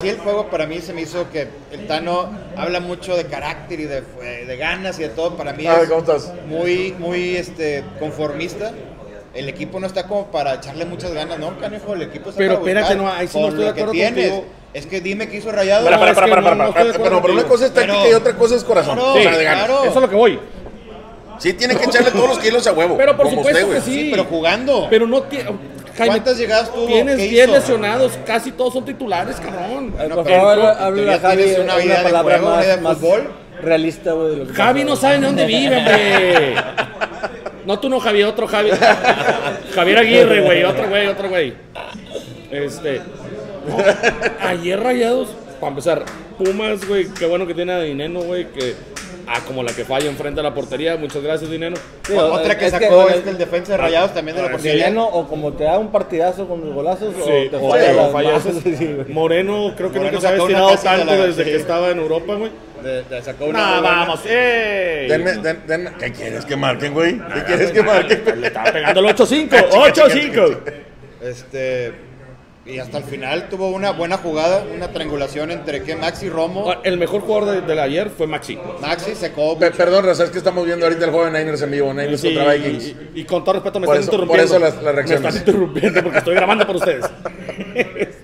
Sí, el juego para mí se me hizo que el Tano habla mucho de carácter y de, de ganas y de todo. Para mí Ah, es muy, muy este, conformista. El equipo no está como para echarle muchas ganas, ¿no, canejo? El equipo está Pero para espérate, no, ahí sí no estoy de lo que acuerdo tienes. contigo. Es que dime que hizo Rayado. Para, No, para, para, para, no, para, no para, de Pero, acuerdo una cosa es táctica Pero- y otra cosa es corazón. Claro, o sea, de ganas. claro. Eso es lo que voy. Sí, tiene que echarle todos los kilos a huevo. Pero por como supuesto usted, que güey. sí. pero jugando. Pero no tiene. ¿Cuántas llegadas tuvo? Tienes ¿Qué 10 hizo? lesionados, casi todos son titulares, cabrón. Eh, No, por pero favor, tú- hable tú a ya Javi una una, de palabra una de más, más fútbol. realista, güey. Javi no sabe ni dónde vive, hombre. No, tú no, Javi, otro Javi. Javier Aguirre, güey, otro güey, otro güey. Este. no, ayer rayados, para empezar, Pumas, güey, qué bueno que tiene a Dineno, güey, que. Ah, como la que falla enfrente a la portería. Muchas gracias, Dineno. Sí, Otra que es sacó bueno, este, el defensa de Rayados también de la portería. lleno, o como te da un partidazo con los golazos, Sí, o te o falla falla. Moreno, creo que Moreno nunca se había estirado de tanto la- desde sí. que estaba en Europa, güey. De- de- sacó una buena. vamos, ¡ey! Denme, den, den- ¿Qué quieres que marquen, güey? ¿Qué quieres que marquen? Le estaba pegando el 8-5, 8-5. Este, y hasta el final tuvo una buena jugada, una triangulación entre que Maxi y Romo. Ah, El mejor jugador de, ayer fue Maxi. Maxi secó. Pe- Perdón, Raza, es que estamos viendo ahorita el juego de Niners en vivo, Niners Sí, contra Vikings. y, y con todo respeto me Por están eso- por interrumpiendo. eso las- las reacciones. Me están interrumpiendo porque estoy grabando por ustedes.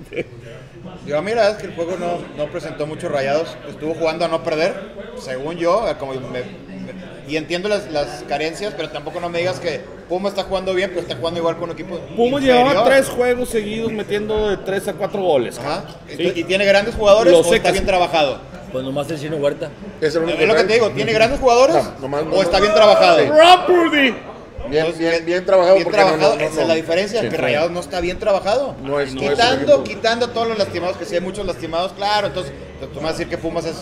Yo, mira, es que el juego no, no presentó muchos rayados. Estuvo jugando a no perder, según yo. eh, Como me- y entiendo las, las carencias, pero tampoco no me digas que Puma está jugando bien, pero está jugando igual con un equipo. Pumas inferior. llevaba tres juegos seguidos metiendo de 3 a 4 goles. Ajá. Sí. ¿Y tiene grandes jugadores Lo o sé está que bien trabajado? Pues nomás el chino Huerta. Es el único Es lo que te digo, ¿tiene grandes jugadores No, nomás no- o está bien trabajado? Bien, bien, bien trabajado. Bien trabajado, no- no- esa es la diferencia, Sí. que Rayados no está bien trabajado. No es- no es un quitando, quitando a todos los lastimados, que sí hay muchos lastimados, claro, entonces tú me vas a decir que Pumas es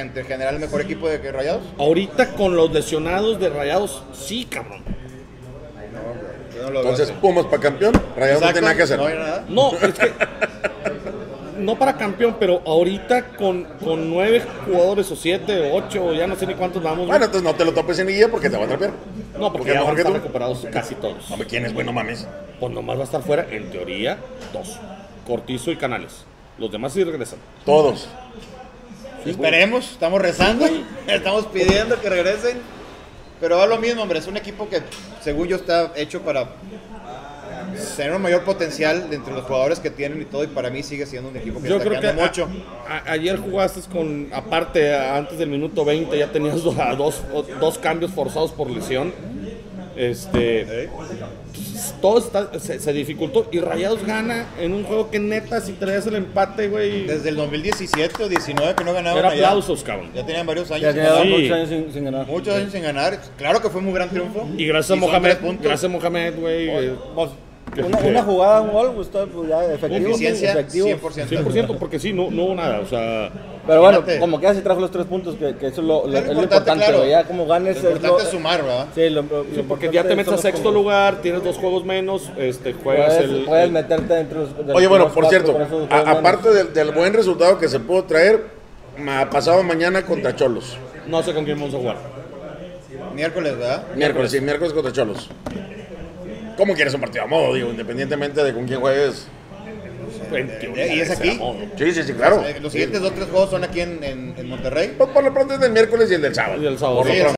en general el mejor equipo de que Rayados. Ahorita con los lesionados de rayados, sí, cabrón. Yo no lo Entonces. Pumas para campeón, Rayados no tiene nada que hacer. No hay nada. No, es que. No para campeón, pero ahorita con, con nueve jugadores o siete o ocho, ya no sé ni cuántos vamos. güey. Bueno, entonces no te lo topes en guía porque te va a atrapear. no, porque porque ya es van a mejor que estar tú. recuperados casi todos. Hombre, ¿quién es bueno, mames? Pues nomás va a estar fuera, en teoría, dos. Cortizo y Canales. Los demás sí regresan. Todos. Esperemos, estamos rezando, estamos pidiendo que regresen. Pero va lo mismo, hombre, es un equipo que según yo está hecho para tener un mayor potencial de entre los jugadores que tienen y todo, y para mí sigue siendo un equipo que Yo está creo que quedando a- mucho. a- ayer jugaste con, aparte, antes del minuto 20 ya tenías dos, dos cambios forzados por lesión. Este, ¿Eh? todo está- se, se dificultó y Rayados gana en un juego que neta, si traías el empate, güey, Desde el 2017 o 19 que no ganaban era allá. aplausos, cabrón. Ya tenían varios años. Ya sin tenía ganar. Sí. muchos años sin, sin ganar. Muchos años sin ganar. Claro que fue un muy gran triunfo. Y gracias a son Mohamed, gracias a Mohamed, güey. Una, una jugada, un gol, pues, está pues, ya efectivo. Eficiencia, efectivo. 100%. 100% porque sí, no, no hubo nada, o sea, Pero bueno, Fíjate. como que ya se trajo los tres puntos, que, que eso es lo, lo- Es lo importante, claro. Ya como ganes. Lo es importante lo- es sumar, ¿verdad? Sí, lo- lo sí, porque ya te metes a sexto puntos. lugar, tienes dos juegos menos, este, juegas Puedes, el... puedes el- meterte entre los. de los Oye, bueno, por cierto, a- aparte del, del buen resultado que se pudo traer, ma- pasado mañana contra Cholos. No sé con quién vamos a jugar. Miércoles, ¿verdad? Miércoles, sí, miércoles contra Cholos. ¿Cómo quieres un partido a modo? Digo, independientemente de con quién juegues. ¿Y es aquí? Sí, sí, sí, claro. Los siguientes dos tres juegos son aquí en, en, en Monterrey. Pues por lo pronto es del miércoles y el del sábado. Y el sábado. Por lo Sí, pronto.